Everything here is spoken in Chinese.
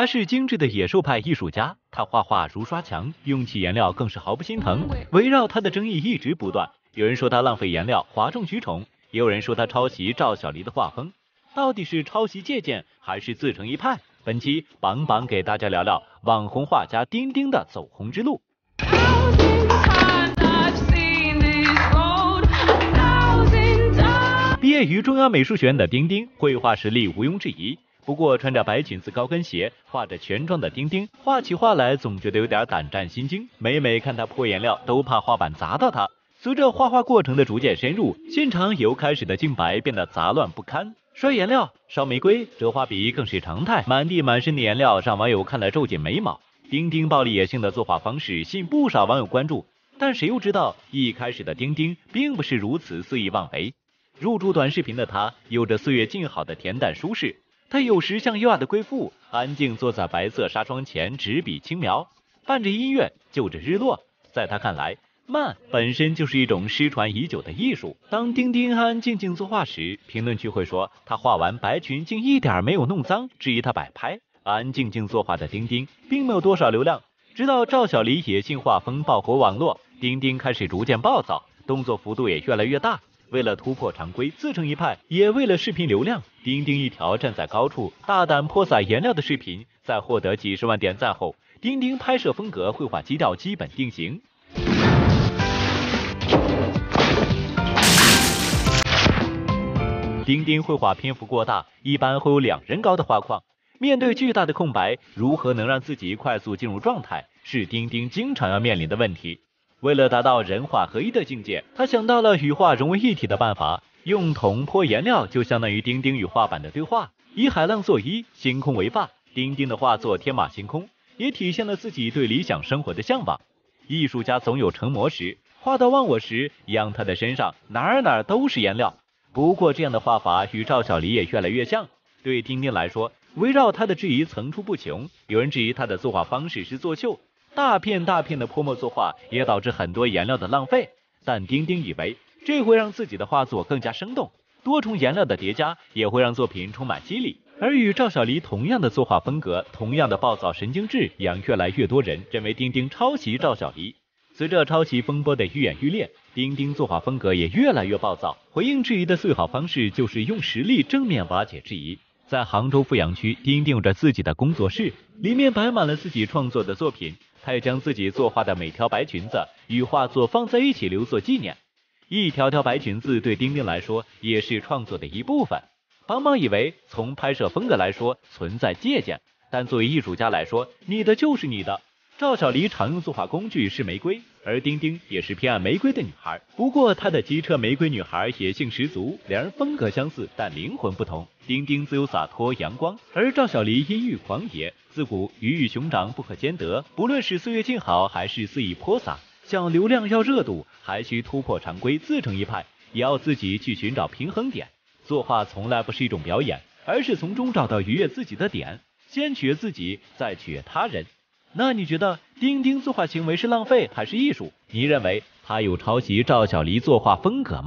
他是精致的野兽派艺术家，他画画如刷墙，用起颜料更是毫不心疼。围绕他的争议一直不断，有人说他浪费颜料、哗众取宠，也有人说他抄袭赵小黎的画风。到底是抄袭借鉴，还是自成一派？本期榜榜给大家聊聊网红画家丁丁的走红之路。毕业于中央美术学院的丁丁，绘画实力毋庸置疑。不过，穿着白裙子、高跟鞋，画着全妆的丁丁，画起画来总觉得有点胆战心惊。每每看他泼颜料，都怕画板砸到他。随着画画过程的逐渐深入，现场由开始的净白变得杂乱不堪，摔颜料、烧玫瑰、折画笔更是常态。满地满身的颜料让网友看了皱紧眉毛。丁丁暴力野性的作画方式吸引不少网友关注，但谁又知道一开始的丁丁并不是如此肆意妄为。入驻短视频的他，有着岁月静好的恬淡舒适。他有时像优雅的贵妇，安静坐在白色纱窗前，执笔轻描，伴着音乐，就着日落。在他看来，慢本身就是一种失传已久的艺术。当丁丁安安静静作画时，评论区会说他画完白裙竟一点没有弄脏，质疑他摆拍。安安静静作画的丁丁，并没有多少流量。直到赵小黎野性画风爆火网络，丁丁开始逐渐暴躁，动作幅度也越来越大。为了突破常规，自成一派，也为了视频流量，丁丁一条站在高处大胆泼洒颜料的视频，在获得几十万点赞后，丁丁拍摄风格、绘画基调基本定型。丁丁绘画篇幅过大，一般会有两人高的画框，面对巨大的空白，如何能让自己快速进入状态，是丁丁经常要面临的问题。为了达到人画合一的境界，他想到了与画融为一体的办法。用桶泼颜料，就相当于丁丁与画板的对话。以海浪作衣，星空为发，丁丁的画作天马行空，也体现了自己对理想生活的向往。艺术家总有成魔时，画到忘我时，让他的身上哪哪都是颜料。不过这样的画法与赵小黎也越来越像。对丁丁来说，围绕他的质疑层出不穷。有人质疑他的作画方式是作秀。大片大片的泼墨作画也导致很多颜料的浪费，但丁丁以为这会让自己的画作更加生动，多重颜料的叠加也会让作品充满肌理。而与赵小黎同样的作画风格，同样的暴躁神经质，让越来越多人认为丁丁抄袭赵小黎。随着抄袭风波的愈演愈烈，丁丁作画风格也越来越暴躁。回应质疑的最好方式就是用实力正面瓦解质疑。在杭州富阳区，丁丁有着自己的工作室，里面摆满了自己创作的作品。还将自己作画的每条白裙子与画作放在一起留作纪念。一条条白裙子对丁丁来说也是创作的一部分。邦邦以为从拍摄风格来说存在借鉴，但作为艺术家来说，你的就是你的。赵小黎常用作画工具是玫瑰，而丁丁也是偏爱玫瑰的女孩。不过她的机车玫瑰女孩野性十足，两人风格相似，但灵魂不同。丁丁自由洒脱阳光，而赵小黎阴郁狂野。自古鱼与熊掌不可兼得，不论是岁月静好，还是肆意泼洒，想流量要热度，还需突破常规，自成一派，也要自己去寻找平衡点。作画从来不是一种表演，而是从中找到愉悦自己的点，先取悦自己，再取悦他人。那你觉得丁丁作画行为是浪费还是艺术？你认为他有抄袭赵小黎作画风格吗？